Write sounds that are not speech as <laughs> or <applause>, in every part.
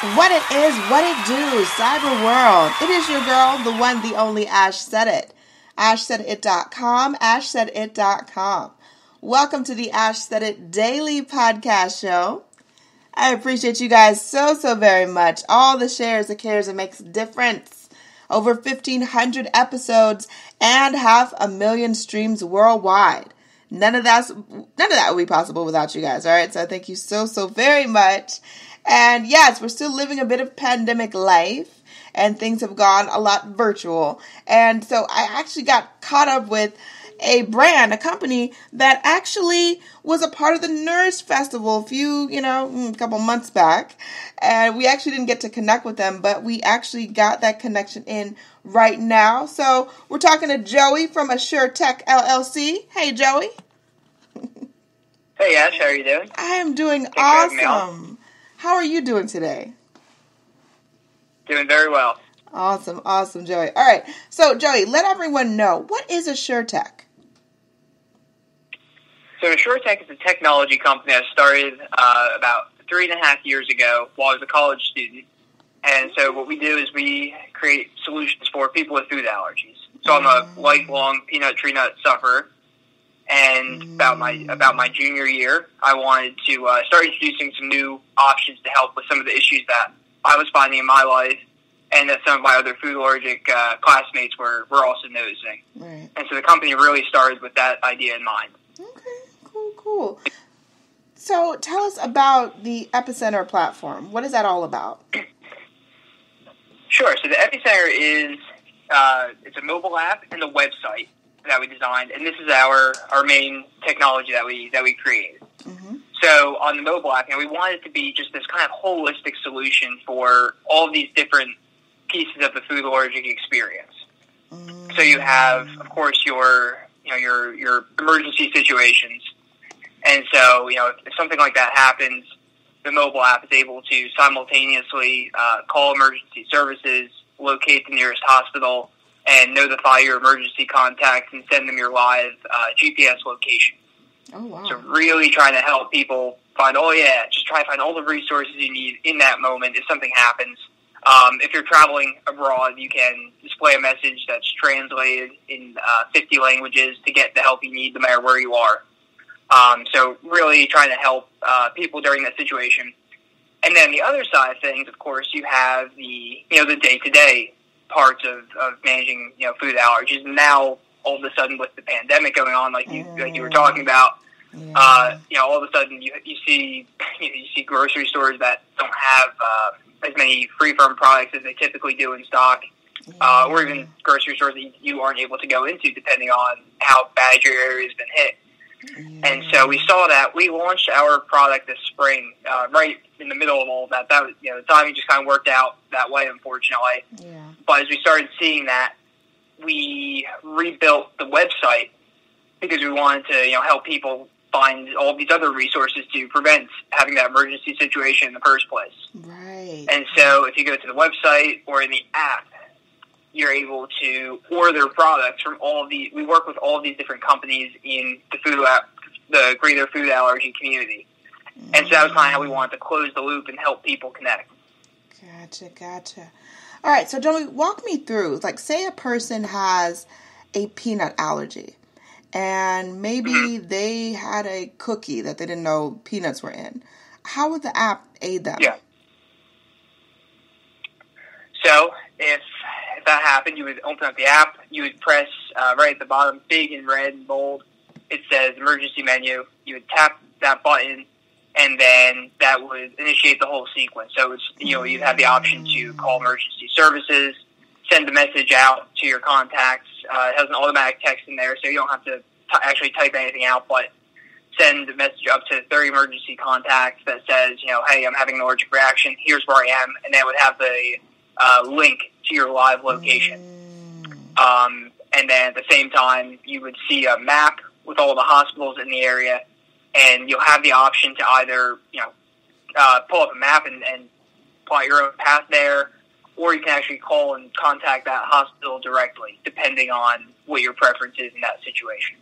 What it is, what it do, cyber world. It is your girl, the one, the only Ash said it. AshSaidIt.com, AshSaidIt.com. Welcome to the Ash Said It Daily Podcast Show. I appreciate you guys so, so very much. All the shares, the cares, it makes a difference. Over 1,500 episodes and half a million streams worldwide. None of that's none of that would be possible without you guys. All right, so thank you so so very much. And yes, we're still living a bit of pandemic life, and things have gone a lot virtual. And so I actually got caught up with a brand, a company that actually was a part of the Nurse Festival a few, you know, mm, a couple months back. And we actually didn't get to connect with them, but we actually got that connection in right now. So we're talking to Joey from Assure Tech LLC. Hey, Joey. Hey, Ash, how are you doing? I am doing Thanks for having me awesome. How are you doing today? Doing very well. Awesome, awesome, Joey. All right, so Joey, let everyone know what is Assure Tech. So, AssureTech is a technology company I started uh, about three and a half years ago while I was a college student. And so, what we do is we create solutions for people with food allergies. So, I'm a lifelong peanut tree nut sufferer. And about my about my junior year, I wanted to uh, start introducing some new options to help with some of the issues that I was finding in my life, and that some of my other food allergic uh, classmates were were also noticing. Right. And so, the company really started with that idea in mind. Okay, cool, cool. So tell us about the Epicenter platform. What is that all about? Sure. So the Epicenter is uh, it's a mobile app and a website that we designed, and this is our our main technology that we that we created. Mm-hmm. So on the mobile app, you know, we wanted it to be just this kind of holistic solution for all these different pieces of the food allergic experience. So you have, of course, your you know your your emergency situations, and so you know if, if something like that happens, the mobile app is able to simultaneously uh, call emergency services, locate the nearest hospital, and notify your emergency contacts and send them your live uh, GPS location. Oh wow. So really trying to help people find, oh yeah, just try to find all the resources you need in that moment if something happens. Um, if you're traveling abroad, you can display a message that's translated in uh, 50 languages to get the help you need no matter where you are. Um, so really trying to help uh, people during that situation. And then the other side of things, of course, you have the you know the day to day parts of, of managing you know food allergies. And now all of a sudden with the pandemic going on, like you like you were talking about, Yeah. uh, you know, all of a sudden you you see you, <laughs> know, you see grocery stores that don't have uh, as many free from products as they typically do in stock, uh, or even grocery stores that you aren't able to go into depending on how bad your area has been hit. And so we saw that we launched our product this spring, uh, right in the middle of all that. That was, you know, the timing just kind of worked out that way, unfortunately. yeah. But as we started seeing that, we rebuilt the website because we wanted to, you know, help people find all these other resources to prevent having that emergency situation in the first place. Right. And so if you go to the website or in the app, you're able to order products from all of the, we work with all of these different companies in the food, app, the greater food allergy community. And so that was kind of how we wanted to close the loop and help people connect. Gotcha, gotcha. All right, so Joey, walk me through. Like, say a person has a peanut allergy, and maybe Mm-hmm. they had a cookie that they didn't know peanuts were in. How would the app aid them? Yeah. So if that happened, you would open up the app. You would press uh, right at the bottom, big in red and bold. It says emergency menu. You would tap that button, and then that would initiate the whole sequence. So it's you know you have the option to call emergency services, send the message out to your contacts. Uh, it has an automatic text in there, so you don't have to t- actually type anything out, but send a message up to 30 emergency contacts that says, you know, hey, I'm having an allergic reaction. Here's where I am, and then it would have the uh, link to your live location. Um, and then at the same time, you would see a map with all the hospitals in the area, and you'll have the option to either, you know, uh, pull up a map and, and plot your own path there, or you can actually call and contact that hospital directly, depending on what your preference is in that situation.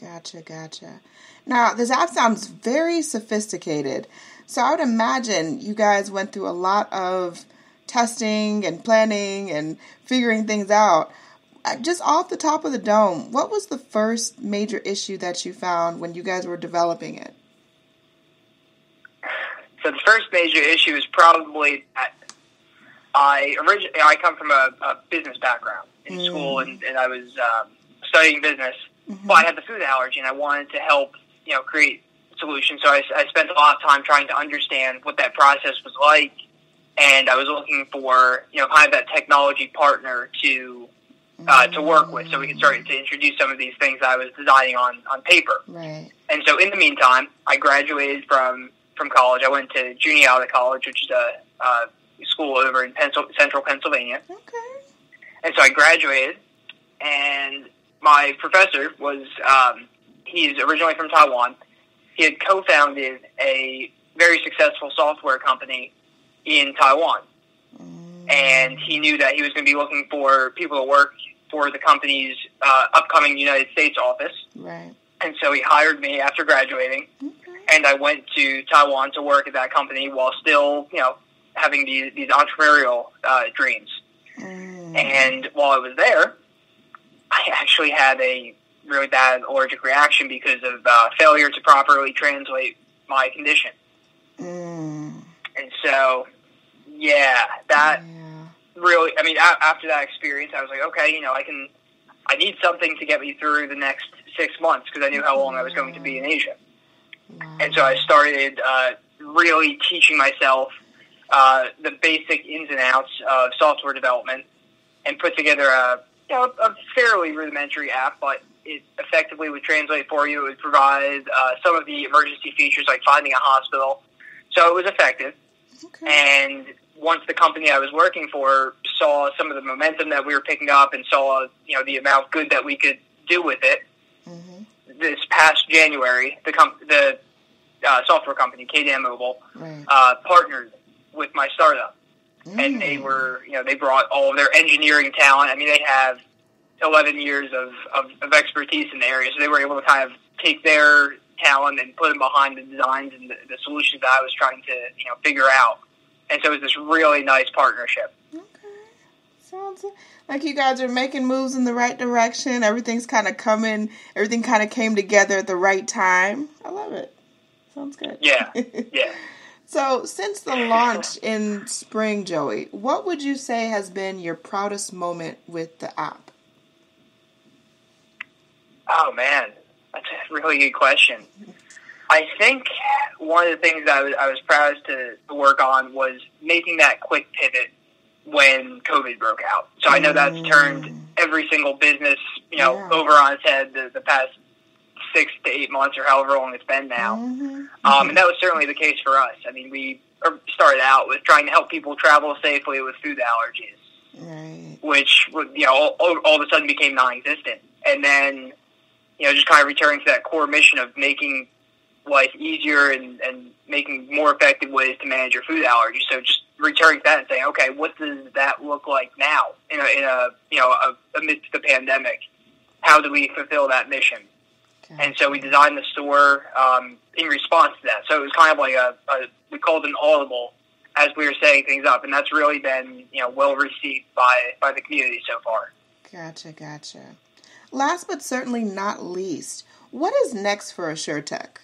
Gotcha, gotcha. Now, this app sounds very sophisticated, So I would imagine you guys went through a lot of testing and planning and figuring things out. Uh, just off the top of the dome, what was the first major issue that you found when you guys were developing it? So the first major issue is probably that I originally I come from a, a business background in mm. school, and, and I was um, studying business. Mm-hmm. But I had the food allergy, and I wanted to help you know create solutions. So I, I spent a lot of time trying to understand what that process was like, and I was looking for you know kind of that technology partner to uh, to work with, so we could start to introduce some of these things I was designing on on paper. Right. And so in the meantime, I graduated from from college. I went to Juniata College, which is a uh, school over in Pencil, central Pennsylvania. Okay. And so I graduated, and my professor was um, he's originally from Taiwan. He had co-founded a very successful software company in Taiwan, mm. and he knew that he was going to be looking for people to work for the company's uh, upcoming United States office. Right. And so he hired me after graduating, okay. and I went to Taiwan to work at that company while still, you know, having these, these entrepreneurial uh, dreams. Mm. And while I was there, I actually had a really bad allergic reaction because of uh, failure to properly translate my condition. Mm. And so, yeah, that yeah. really, I mean, a- after that experience, I was like, okay, you know, I can, I need something to get me through the next six months because I knew how long I was going to be in Asia. Wow. And so I started uh, really teaching myself uh, the basic ins and outs of software development and put together a, you know, a fairly rudimentary app, but it effectively would translate for you. It would provide uh, some of the emergency features like finding a hospital. So it was effective. Okay. And once the company I was working for saw some of the momentum that we were picking up and saw, you know, the amount of good that we could do with it, mm-hmm. this past January, the com- the uh, software company KDM Mobile right. uh, partnered with my startup, mm. and they were you know they brought all of their engineering talent. I mean, they have eleven years of, of, of expertise in the area, so they were able to kind of take their talent and put them behind the designs and the, the solutions that I was trying to you know figure out. And so it was this really nice partnership. Okay, sounds like you guys are making moves in the right direction. Everything's kind of coming. Everything kind of came together at the right time. I love it. Sounds good. Yeah, <laughs> yeah. So, since the launch in spring, Joey, what would you say has been your proudest moment with the app? Oh, man. That's a really good question. I think one of the things I was, I was proudest to work on was making that quick pivot when COVID broke out. So I know that's turned mm. every single business, you know, yeah. over on its head the, the past six to eight months or however long it's been now. Mm-hmm. Um, and that was certainly the case for us. I mean, we er, started out with trying to help people travel safely with food allergies, right. which you know all, all of a sudden became non-existent. And then you know just kind of returning to that core mission of making life easier and, and making more effective ways to manage your food allergies. So just returning to that and saying, okay, what does that look like now in a, in a you know a, amidst the pandemic? How do we fulfill that mission? And so we designed the store um, in response to that. So it was kind of like a, a we called an audible as we were setting things up, and that's really been you know well received by by the community so far. Gotcha, gotcha. Last but certainly not least, what is next for AssureTech?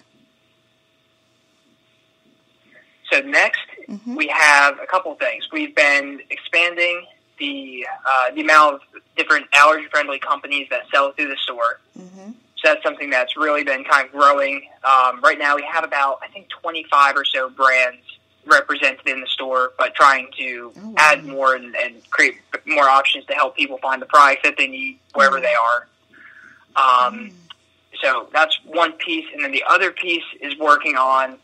So next, mm-hmm. we have a couple things. We've been expanding the uh, the amount of different allergy friendly companies that sell through the store. Mm-hmm. So that's something that's really been kind of growing. Um, right now, we have about I think 25 or so brands represented in the store, but trying to oh, wow. add more and, and, create more options to help people find the products that they need wherever mm. they are. Um, mm. So that's one piece, and then the other piece is working on.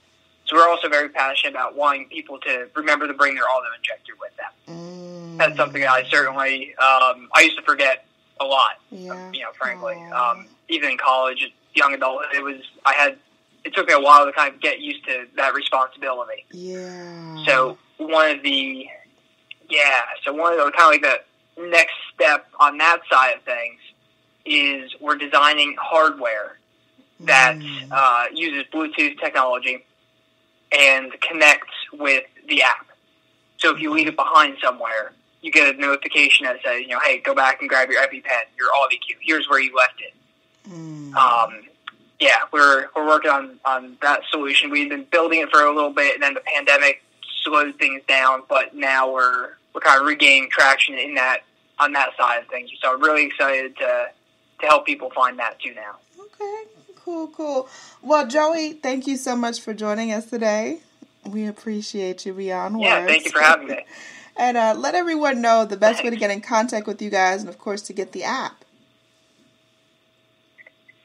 So we're also very passionate about wanting people to remember to bring their auto injector with them. Mm. That's something that I certainly um, I used to forget a lot. Yeah. You know, frankly, um, even in college, young adult, it was I had. It took me a while to kind of get used to that responsibility. Yeah. So one of the, yeah. So one of the kind of like the next step on that side of things is we're designing hardware that mm. uh, uses Bluetooth technology and connect with the app. So if you leave it behind somewhere, you get a notification that says, you know, hey, go back and grab your EpiPen, your Auvi-Q. Here's where you left it. Mm. Um, yeah, we're we're working on on that solution. We've been building it for a little bit, and then the pandemic slowed things down. But now we're we're kind of regaining traction in that on that side of things. So I'm really excited to to help people find that too now. Okay, cool, cool. Well, Joey, thank you so much for joining us today. We appreciate you beyond Yeah, words. thank you for having me. <laughs> and uh, let everyone know the best way to get in contact with you guys, and of course to get the app.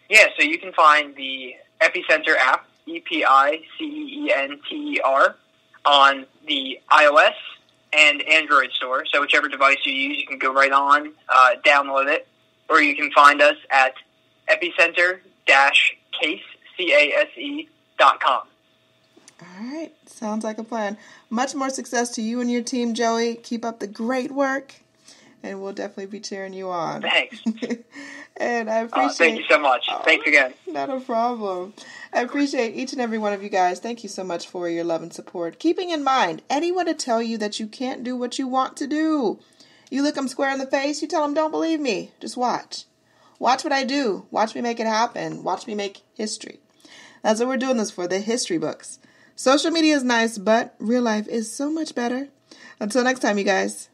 Yeah, so you can find the Epicenter app, E P I C E E N T E R, on the iOS and Android store. So whichever device you use, you can go right on, uh, download it, or you can find us at epicenter-case, C-A-S-E, dot com. All right, sounds like a plan. Much more success to you and your team, Joey. Keep up the great work, and we'll definitely be cheering you on. Thanks. <laughs> and I Uh, appreciate. thank you so much. Oh, Thanks again. Not a problem. I appreciate each and every one of you guys. Thank you so much for your love and support. Keeping in mind, anyone to tell you that you can't do what you want to do. You look them square in the face, you tell them, don't believe me. Just watch. Watch what I do. Watch me make it happen. Watch me make history. That's what we're doing this for the history books. Social media is nice, but real life is so much better. Until next time, you guys.